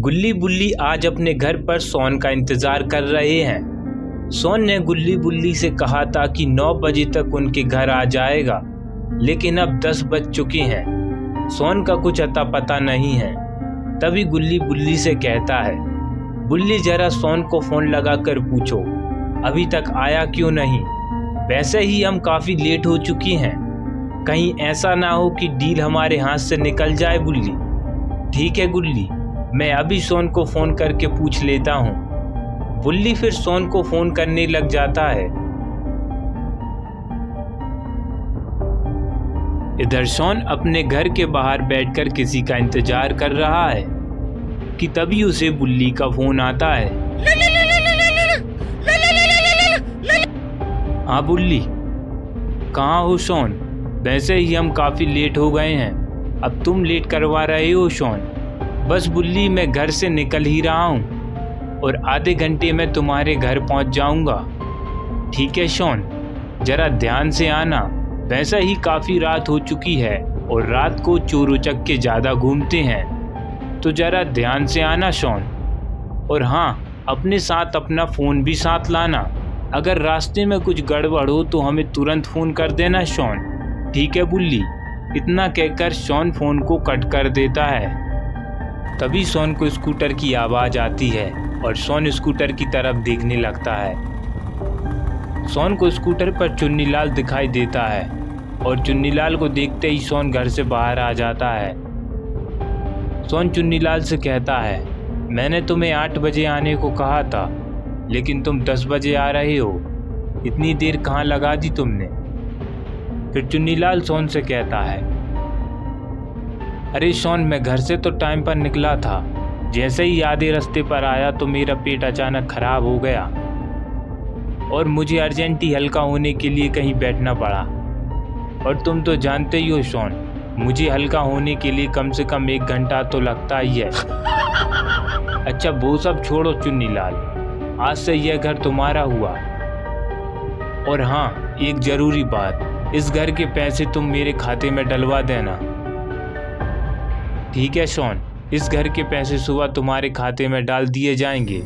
गुल्ली बुल्ली आज अपने घर पर सोन का इंतज़ार कर रहे हैं। सोन ने गुल्ली बुल्ली से कहा था कि 9 बजे तक उनके घर आ जाएगा, लेकिन अब 10 बज चुके हैं। सोन का कुछ अता पता नहीं है, तभी गुल्ली बुल्ली से कहता है, बुल्ली, जरा सोन को फ़ोन लगाकर पूछो, अभी तक आया क्यों नहीं? वैसे ही हम काफ़ी लेट हो चुकी हैं। कहीं ऐसा ना हो कि डील हमारे हाथ से निकल जाए बुल्ली। ठीक है गुल्ली मैं अभी सोन को फ़ोन करके पूछ लेता हूँ। बुल्ली फिर सोन को फ़ोन करने लग जाता है। इधर सोन अपने घर के बाहर बैठकर किसी का इंतज़ार कर रहा है कि तभी उसे बुल्ली का फ़ोन आता है। हाँ बुल्ली, कहाँ हो सोन? वैसे ही हम काफ़ी लेट हो गए हैं। अब तुम लेट करवा रहे हो सोन। बस बुल्ली मैं घर से निकल ही रहा हूँ और आधे घंटे में तुम्हारे घर पहुँच जाऊँगा। ठीक है, शोन। जरा ध्यान से आना। वैसा ही काफ़ी रात हो चुकी है और रात को चोर उचक के ज़्यादा घूमते हैं। तो ज़रा ध्यान से आना, शोन। और हाँ अपने साथ अपना फ़ोन भी साथ लाना। अगर रास्ते में कुछ गड़बड़ हो तो हमें तुरंत फ़ोन कर देना, शोन। ठीक है, बुल्ली। इतना कहकर शॉन फ़ोन को कट कर देता है। तभी सोन को स्कूटर की आवाज़ आती है और सोन स्कूटर की तरफ़ देखने लगता है। सोन को स्कूटर पर चुन्नीलाल दिखाई देता है और चुन्नीलाल को देखते ही सोन घर से बाहर आ जाता है। सोन चुन्नीलाल से कहता है, मैंने तुम्हें आठ बजे आने को कहा था, लेकिन तुम दस बजे आ रहे हो। इतनी देर कहाँ लगा दी तुमने? फिर चुन्नीलाल सोन से कहता है अरे शॉन, मैं घर से तो टाइम पर निकला था। जैसे ही आधे रास्ते पर आया तो मेरा पेट अचानक खराब हो गया और मुझे अर्जेंटी हल्का होने के लिए कहीं बैठना पड़ा। और तुम तो जानते ही हो शॉन, मुझे हल्का होने के लिए कम से कम एक घंटा तो लगता ही है। अच्छा वो सब छोड़ो चुन्नी लाल आज से यह घर तुम्हारा हुआ। और हाँ एक ज़रूरी बात, इस घर के पैसे तुम मेरे खाते में डलवा देना। ठीक है, शॉन। इस घर के पैसे सुबह तुम्हारे खाते में डाल दिए जाएँगे।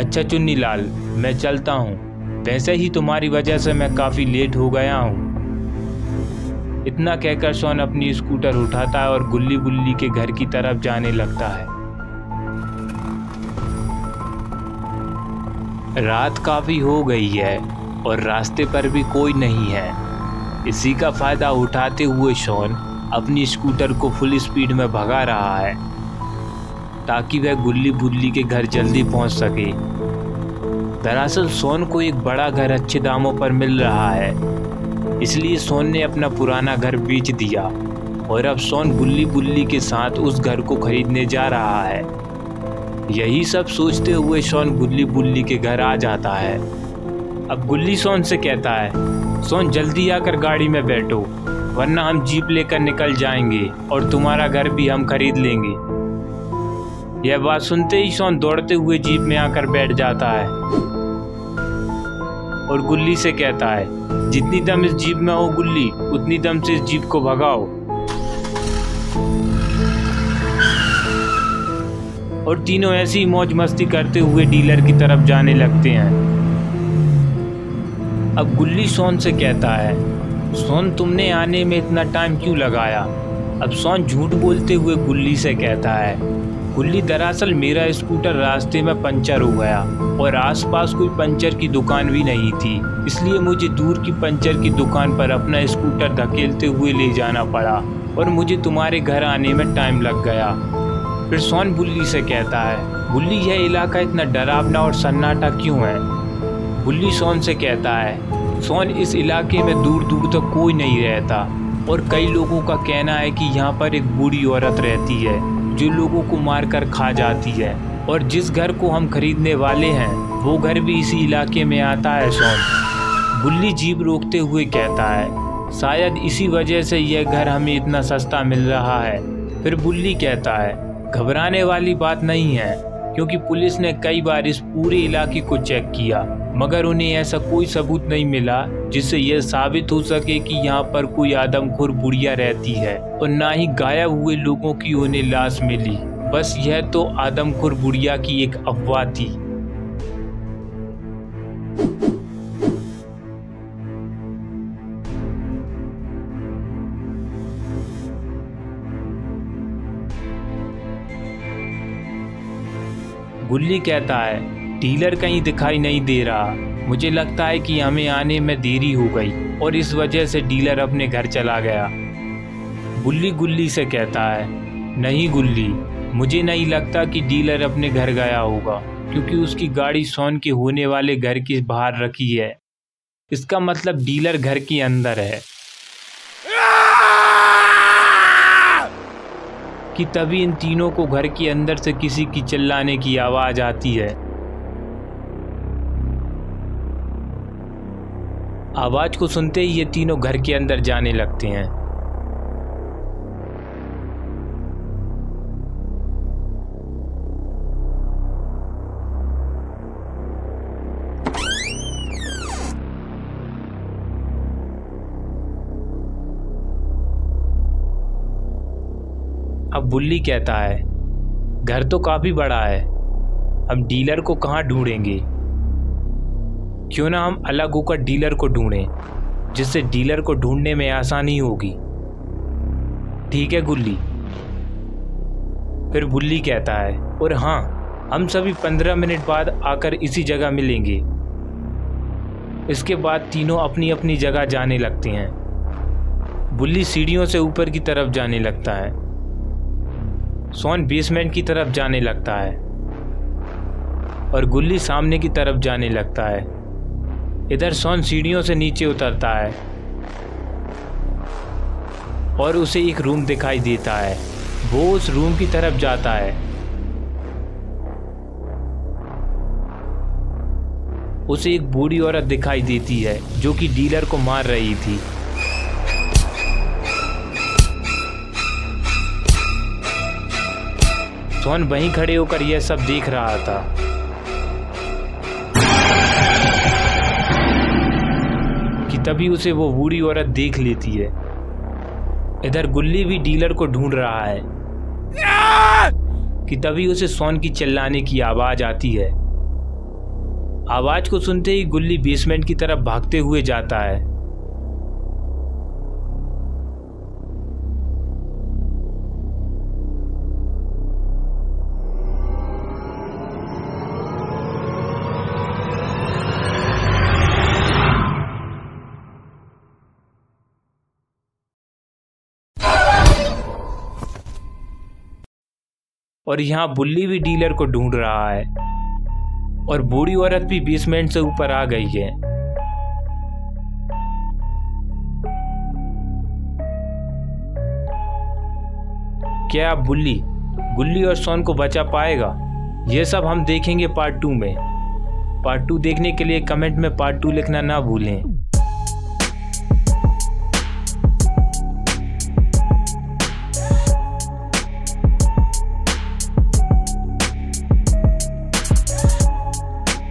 अच्छा चुन्नी लाल, मैं चलता हूँ। वैसे ही तुम्हारी वजह से मैं काफ़ी लेट हो गया हूँ। इतना कहकर शॉन अपनी स्कूटर उठाता है और गुल्ली बुल्ली के घर की तरफ़ जाने लगता है। रात काफ़ी हो गई है और रास्ते पर भी कोई नहीं है। इसी का फ़ायदा उठाते हुए शॉन अपनी स्कूटर को फुल स्पीड में भगा रहा है, ताकि वह गुल्ली बुल्ली के घर जल्दी पहुँच सके। दरअसल, सोन को एक बड़ा घर अच्छे दामों पर मिल रहा है, इसलिए सोन ने अपना पुराना घर बेच दिया, और अब सोन गुल्ली बुल्ली के साथ उस घर को खरीदने जा रहा है। यही सब सोचते हुए सोन गुल्ली बुल्ली के घर आ जाता है। अब गुल्ली सोन से कहता है, सोन, जल्दी आकर गाड़ी में बैठो। वरना हम जीप लेकर निकल जाएँगे और तुम्हारा घर भी हम खरीद लेंगे। यह बात सुनते ही सोन दौड़ते हुए जीप में आकर बैठ जाता है और गुल्ली से कहता है, जितनी दम इस जीप में हो गुल्ली, उतनी दम से इस जीप को भगाओ। और तीनों ऐसी मौज मस्ती करते हुए डीलर की तरफ़ जाने लगते हैं। अब गुल्ली सोन से कहता है सोन, तुमने आने में इतना टाइम क्यों लगाया? अब सोन झूठ बोलते हुए गुल्ली से कहता है, गुल्ली दरअसल मेरा स्कूटर रास्ते में पंचर हो गया और आसपास कोई पंचर की दुकान भी नहीं थी। इसलिए मुझे दूर की पंचर की दुकान पर अपना स्कूटर धकेलते हुए ले जाना पड़ा और मुझे तुम्हारे घर आने में टाइम लग गया। फिर सोन बुल्ली से कहता है बुल्ली यह इलाका इतना डरावना और सन्नाटा क्यों है? बुल्ली सोन से कहता है सोन इस इलाके में दूर दूर तक कोई नहीं रहता। और कई लोगों का कहना है कि यहाँ पर एक बूढ़ी औरत रहती है, जो लोगों को मार कर खा जाती है। और जिस घर को हम खरीदने वाले हैं, वो घर भी इसी इलाके में आता है, सोन। बुल्ली जीप रोकते हुए कहता है, शायद इसी वजह से यह घर हमें इतना सस्ता मिल रहा है। फिर बुल्ली कहता है, घबराने वाली बात नहीं है, क्योंकि पुलिस ने कई बार इस पूरे इलाके को चेक किया। मगर उन्हें ऐसा कोई सबूत नहीं मिला, जिससे यह साबित हो सके कि यहाँ पर कोई आदमखोर बुढ़िया रहती है, और ना ही गायब हुए लोगों की उन्हें लाश मिली। बस यह तो आदमखोर बुढ़िया की एक अफवाह थी। गुल्ली कहता है डीलर कहीं दिखाई नहीं दे रहा। मुझे लगता है कि हमें आने में देरी हो गई और इस वजह से डीलर अपने घर चला गया। बुल्ली गुल्ली से कहता है, नहीं गुल्ली, मुझे नहीं लगता कि डीलर अपने घर गया होगा, क्योंकि उसकी गाड़ी सोन के होने वाले घर के बाहर रखी है। इसका मतलब डीलर घर के अंदर है। कि तभी इन तीनों को घर के अंदर से किसी की चिल्लाने की आवाज़ आती है। आवाज़ को सुनते ही ये तीनों घर के अंदर जाने लगते हैं। अब बुल्ली कहता है, घर तो काफ़ी बड़ा है हम डीलर को कहाँ ढूंढेंगे? क्यों ना हम अलग होकर डीलर को ढूंढें, जिससे डीलर को ढूँढने में आसानी होगी। ठीक है गुल्ली। फिर बुल्ली कहता है, और हाँ हम सभी पंद्रह मिनट बाद आकर इसी जगह मिलेंगे। इसके बाद तीनों अपनी अपनी जगह जाने लगते हैं। बुल्ली सीढ़ियों से ऊपर की तरफ़ जाने लगता है। सोन बेसमेंट की तरफ़ जाने लगता है। और गुल्ली सामने की तरफ़ जाने लगता है। इधर सोन सीढ़ियों से नीचे उतरता है और उसे एक रूम दिखाई देता है। वो उस रूम की तरफ़ जाता है। उसे एक बूढ़ी औरत दिखाई देती है, जो कि डीलर को मार रही थी। सोन वहीं खड़े होकर यह सब देख रहा था। तभी उसे वो बूढ़ी औरत देख लेती है। इधर गुल्ली भी डीलर को ढूंढ रहा है कि तभी उसे सोन की चिल्लाने की आवाज़ आती है। आवाज़ को सुनते ही गुल्ली बेसमेंट की तरफ़ भागते हुए जाता है। और यहाँ बुल्ली भी डीलर को ढूंढ रहा है। और बूढ़ी औरत भी बेसमेंट से ऊपर आ गई है। क्या बुल्ली, गुल्ली और सोन को बचा पाएगा? यह सब हम देखेंगे पार्ट टू में। पार्ट टू देखने के लिए कमेंट में पार्ट टू लिखना ना भूलें।